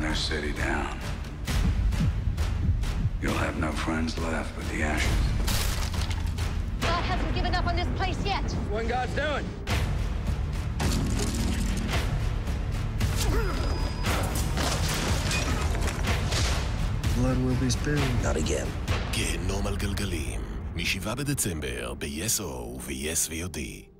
Their city down, you'll have no friends left but the ashes. God hasn't given up on this place yet. What God's doing? Blood will be spilled. Not again. גיהנום על גלגלים, מ-7 בדצמבר ב-yes או וב-yes